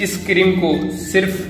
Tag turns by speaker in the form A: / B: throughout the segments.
A: इस क्रीम को सिर्फ़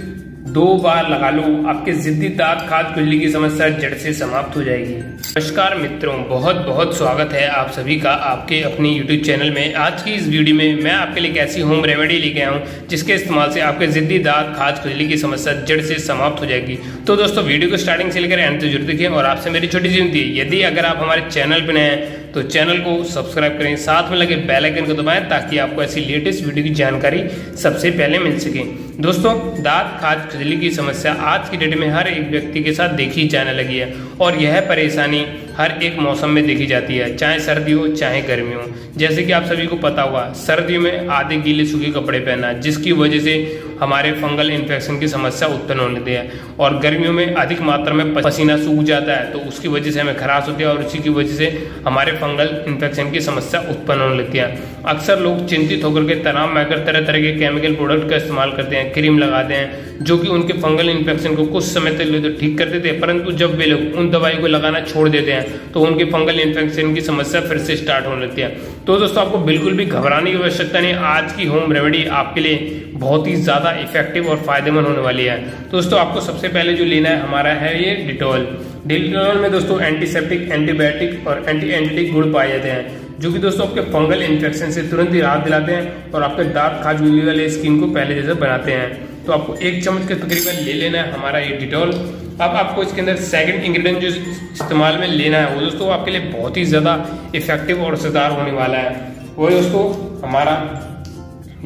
A: दो बार लगा लो। आपके जिद्दी दांत खाद खुजली की समस्या जड़ से समाप्त हो जाएगी। नमस्कार मित्रों बहुत बहुत स्वागत है आप सभी का आपके अपने यूट्यूब चैनल में। आज की इस वीडियो में मैं आपके लिए एक ऐसी होम रेमेडी लेके आया हूँ, जिसके इस्तेमाल से आपके जिद्दी दांत खाद खुजली की समस्या जड़ से समाप्त हो जाएगी। तो दोस्तों, वीडियो को स्टार्टिंग से लेकर एंड तक ज़रूर देखिए और आपसे मेरी छोटी सी यदि अगर आप हमारे चैनल पर नए हैं तो चैनल को सब्सक्राइब करें, साथ में लगे बेल आइकन को दबाएँ ताकि आपको ऐसी लेटेस्ट वीडियो की जानकारी सबसे पहले मिल सके। दोस्तों, दांत खाद खुजली की समस्या आज की डेट में हर एक व्यक्ति के साथ देखी जाने लगी है और यह परेशानी हर एक मौसम में देखी जाती है, चाहे सर्दी हो, चाहे गर्मी हो। जैसे कि आप सभी को पता हुआ सर्दियों में आधे गीले सूखे कपड़े पहनना, जिसकी वजह से हमारे फंगल इन्फेक्शन की समस्या उत्पन्न होने देती है। और गर्मियों में अधिक मात्रा में पसीना सूख जाता है तो उसकी वजह से हमें खराश होती है और उसी की वजह से हमारे फंगल इन्फेक्शन की समस्या उत्पन्न होने लगती है। अक्सर लोग चिंतित होकर के तनाव में आकर तरह तरह के केमिकल प्रोडक्ट का इस्तेमाल करते हैं क्रीम लगाते हैं जो कि उनके फंगल इन्फेक्शन को कुछ समय तक तो ठीक कर देते हैं, परंतु जब वे लोग उन दवाई को लगाना छोड़ देते हैं तो उनके फंगल इन्फेक्शन की समस्या फिर से स्टार्ट होने लगती है। तो दोस्तों, आपको बिल्कुल भी घबराने की आवश्यकता नहीं, आज की होम रेमेडी आपके लिए बहुत ही ज़्यादा इफ़ेक्टिव और फ़ायदेमंद होने वाली है। तो दोस्तों, आपको सबसे पहले जो लेना है, हमारा है ये डिटॉल डिटॉल में दोस्तों एंटीसेप्टिक एंटीबायोटिक और एंटी एंटीटिक गुण पाए जाते हैं, जो कि दोस्तों आपके फंगल इन्फेक्शन से तुरंत ही राहत दिलाते हैं और आपके दांत खाज वाले स्किन को पहले जैसे बनाते हैं। तो आपको एक चम्मच के तकरीबन ले लेना है हमारा ये डिटॉल। अब आपको इसके अंदर सेकंड इंग्रेडिएंट जो इस्तेमाल में लेना है, वो दोस्तों आपके लिए बहुत ही ज़्यादा इफ़ेक्टिव और असरदार होने वाला है। वो दोस्तों हमारा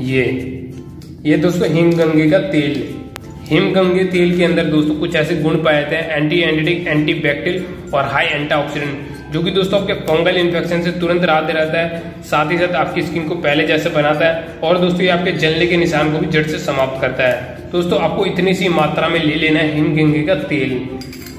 A: ये ये दोस्तों हिमगंगे का तेल। हिमगंगे तेल के अंदर दोस्तों कुछ ऐसे गुण पाए जाते हैं एंटी एंटीटिक एंटी बैक्टीरियल और हाई एंटीऑक्सीडेंट जो कि दोस्तों आपके फंगल इन्फेक्शन से तुरंत राहत दिलाता है, साथ ही साथ आपकी स्किन को पहले जैसे बनाता है और दोस्तों ये आपके जलने के निशान को भी जड़ से समाप्त करता है। दोस्तों आपको इतनी सी मात्रा में ले लेना है हिमगंगे का तेल।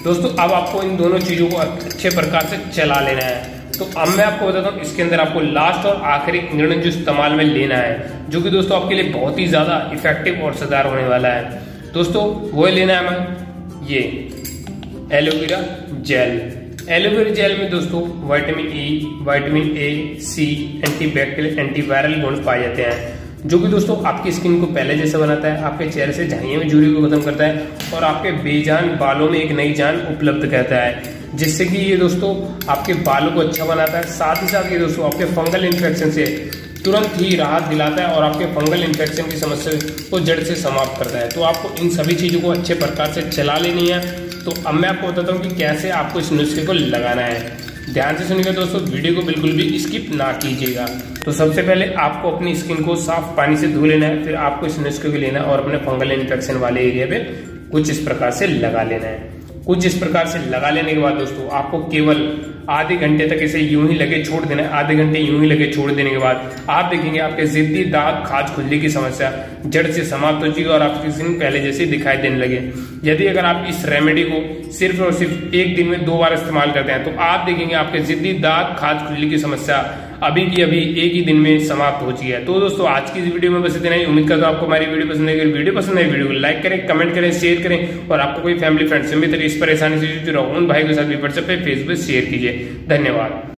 A: दोस्तों अब आपको इन दोनों चीज़ों को अच्छे प्रकार से चला लेना है। तो अब मैं आपको बताता हूँ, इसके अंदर आपको लास्ट और आखिरी इंग्रेडिएंट जो इस्तेमाल में लेना है, जो कि दोस्तों आपके लिए बहुत ही ज़्यादा इफ़ेक्टिव और सदार होने वाला है। दोस्तों वो लेना है हमें ये एलोवेरा जेल। एलोवेरा जेल में दोस्तों vitamin E vitamin A C antibacterial antiviral गुण पाए जाते हैं, जो कि दोस्तों आपकी स्किन को पहले जैसा बनाता है, आपके चेहरे से झाइयों में जूरी को खत्म करता है और आपके बेजान बालों में एक नई जान उपलब्ध करता है, जिससे कि ये दोस्तों आपके बालों को अच्छा बनाता है, साथ ही साथ ये दोस्तों आपके फंगल इन्फेक्शन से तुरंत ही राहत दिलाता है और आपके फंगल इन्फेक्शन की समस्या को जड़ से समाप्त करता है। तो आपको इन सभी चीज़ों को अच्छे प्रकार से चला लेनी है। तो अब मैं आपको बताता हूँ कि कैसे आपको इस नुस्खे को लगाना है। ध्यान से सुनिएगा दोस्तों, वीडियो को बिल्कुल भी स्किप ना कीजिएगा। तो सबसे पहले आपको अपनी स्किन को साफ़ पानी से धो लेना है, फिर आपको इस नुस्खे को लेना है और अपने फंगल इन्फेक्शन वाले एरिया पे कुछ इस प्रकार से लगा लेना है। कुछ इस प्रकार से लगा लेने के बाद दोस्तों, आपको केवल आधे घंटे तक इसे यूँ ही लगे छोड़ देना है। आधे घंटे यूँ ही लगे छोड़ देने के बाद आप देखेंगे आपके जिद्दी दाग खाज खुजली की समस्या जड़ से समाप्त हो चुकी और आपकी स्किन पहले जैसे दिखाई देने लगे। यदि अगर आप इस रेमेडी को सिर्फ़ और सिर्फ़ एक दिन में दो बार इस्तेमाल करते हैं तो आप देखेंगे आपके जिद्दी दाग खाज खुजली की समस्या अभी की अभी एक ही दिन में समाप्त हो चुकी है। तो दोस्तों, आज की इस वीडियो में बस इतना ही। उम्मीद करता हूँ आपको हमारी वीडियो पसंद आएगी। वीडियो पसंद आई वीडियो को लाइक करें कमेंट करें शेयर करें। और आपको कोई फैमिली फ्रेंड्स से भी इस परेशानी से जुड़ी रहा, उन भाई के साथ भी व्हाट्सएप पे फेसबुक शेयर कीजिए। धन्यवाद।